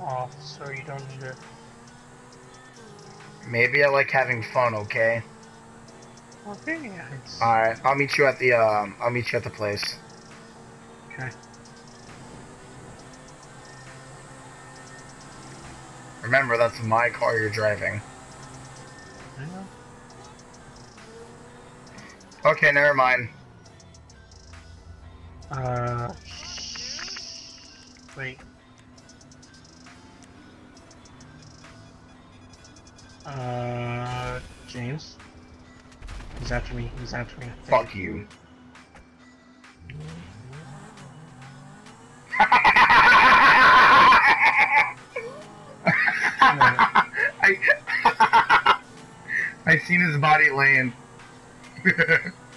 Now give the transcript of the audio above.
off, so you don't need it. Maybe I like having fun, okay? Okay, it's... Alright, I'll meet you at the, um, I'll meet you at the place. Okay. Remember, that's my car you're driving. I know. Okay, never mind. Uh... Wait. Uh... James? He's after me, he's after me. Fuck you. I I seen his body laying.